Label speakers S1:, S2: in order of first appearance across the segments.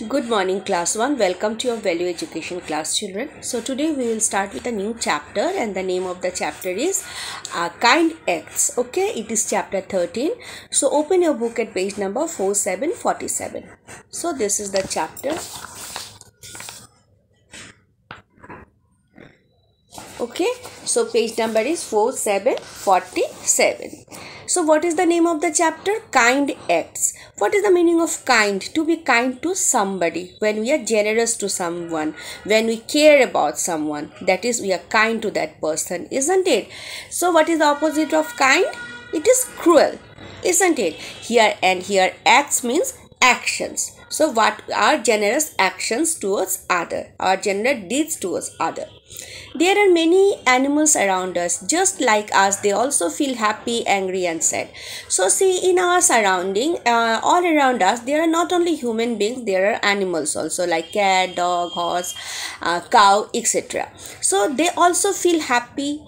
S1: Good morning, class 1. Welcome to your value education class, children. So, today we will start with a new chapter, and the name of the chapter is uh, Kind Acts. Okay, it is chapter 13. So, open your book at page number 4747. So, this is the chapter. Okay, so page number is 4747. So, what is the name of the chapter? Kind acts. What is the meaning of kind? To be kind to somebody. When we are generous to someone, when we care about someone, that is, we are kind to that person, isn't it? So, what is the opposite of kind? It is cruel, isn't it? Here and here, acts means actions. So, what are generous actions towards other? Our generous deeds towards other. There are many animals around us, just like us. They also feel happy, angry, and sad. So, see, in our surrounding, uh, all around us, there are not only human beings, there are animals also, like cat, dog, horse, uh, cow, etc. So, they also feel happy,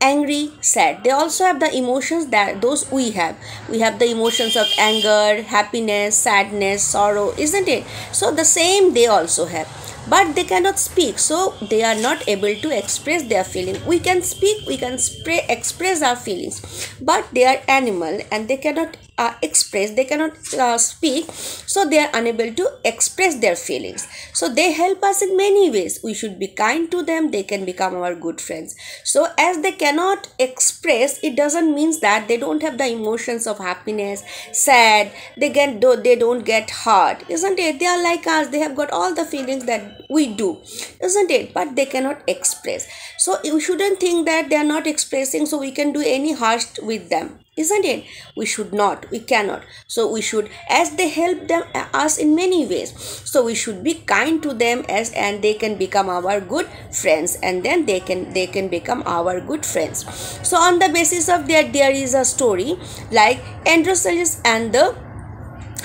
S1: angry sad. They also have the emotions that those we have. We have the emotions of anger happiness sadness sorrow isn't it? So the same they also have. But they cannot speak so they are not able to express their feeling. We can speak we can spray, express our feelings. But they are animal and they cannot uh, express they cannot uh, speak so they are unable to express their feelings. So they help us in many ways. We should be kind to them they can become our good friends. So as they cannot express it doesn't mean that they don't have the emotions of happiness sad they get they don't get hurt isn't it? They are like us they have got all the feelings that we do isn't it? But they cannot express. So you shouldn't think that they are not expressing so we can do any harsh with them isn't it? We should not we cannot. So we should as they help them uh, us in many ways. So we should be kind to them as and they can become our good friends and then they can they can become our good friends. So on the basis of that there is a story like Androcles and the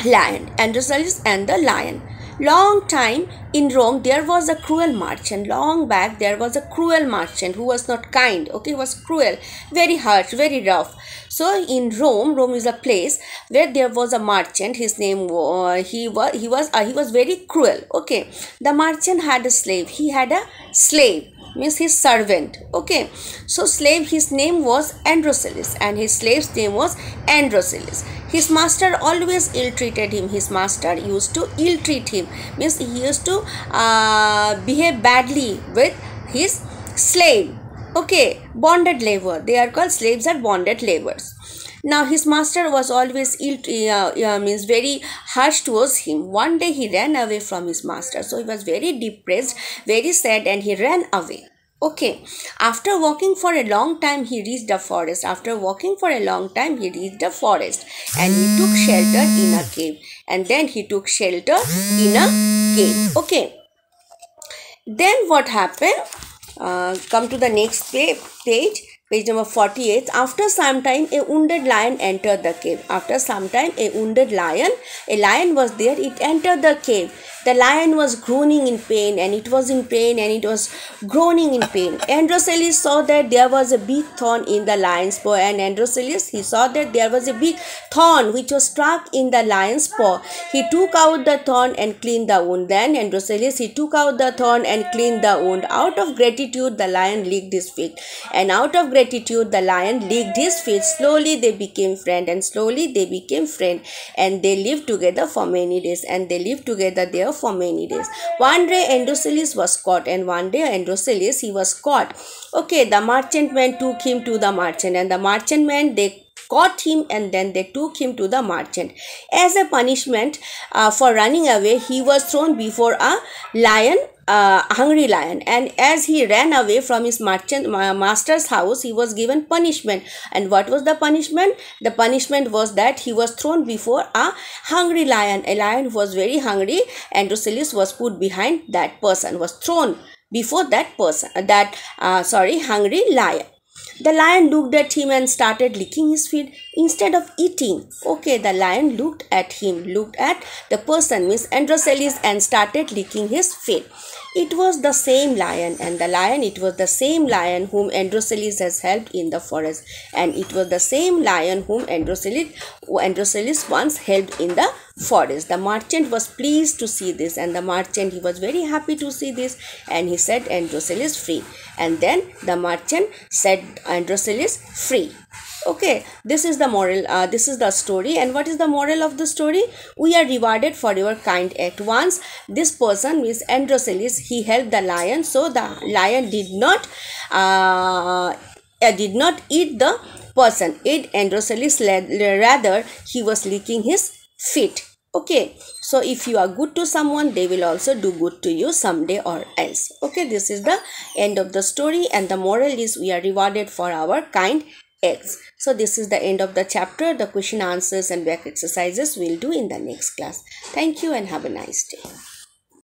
S1: lion. Androcles and the lion long time in Rome, there was a cruel merchant. Long back, there was a cruel merchant who was not kind. Okay, was cruel, very harsh, very rough. So in Rome, Rome is a place where there was a merchant. His name uh, he was he was uh, he was very cruel. Okay, the merchant had a slave. He had a slave means his servant okay? So slave his name was Androcles and his slave's name was Androcles his master always ill treated him. His master used to ill treat him. Means he used to uh, behave badly with his slave okay? Bonded labor. They are called slaves are bonded laborers now his master was always ill uh, uh, means very harsh towards him. One day he ran away from his master. So he was very depressed very sad and he ran away. Okay. After walking for a long time he reached a forest. After walking for a long time he reached a forest. And he took shelter in a cave. And then he took shelter in a cave. Okay. Then what happened? Uh, come to the next page page number 48 after some time a wounded lion entered the cave. After some time a wounded lion a lion was there. It entered the cave the lion was groaning in pain and it was in pain and it was groaning in pain. Androcles saw that there was a big thorn in the lion's paw and Androcles he saw that there was a big thorn which was stuck in the lion's paw. He took out the thorn and cleaned the wound. Then Androcles he took out the thorn and cleaned the wound. Out of gratitude the lion licked his feet and out of gratitude the lion licked his feet. Slowly they became friend and slowly they became friend and they lived together for many days and they lived together there for many days. One day Androcles was caught and one day Androcles he was caught. Okay, the merchantman took him to the merchant and the merchant merchantman they caught him and then they took him to the merchant. As a punishment uh, for running away, he was thrown before a lion uh, hungry lion. And as he ran away from his merchant master's house he was given punishment. And what was the punishment? The punishment was that he was thrown before a hungry lion. A lion who was very hungry and Androcles was put behind that person was thrown before that person that uh, sorry hungry lion the lion looked at him and started licking his feet instead of eating. Okay, the lion looked at him, looked at the person, Miss Androcles, and started licking his feet. It was the same lion, and the lion, it was the same lion whom Androcles has helped in the forest, and it was the same lion whom Androcles, Androcles once helped in the forest. The merchant was pleased to see this and the merchant he was very happy to see this and he said Androcles is free. And then the merchant said Androcles is free okay this is the moral uh, this is the story. And what is the moral of the story? We are rewarded for your kind act. Once this person means Androcles he helped the lion so the lion did not uh, did not eat the person. It Androcles rather he was licking his feet. Okay so if you are good to someone they will also do good to you someday or else. Okay this is the end of the story. And the moral is we are rewarded for our kind acts so this is the end of the chapter. The question answers and back exercises we'll do in the next class. Thank you and have a nice day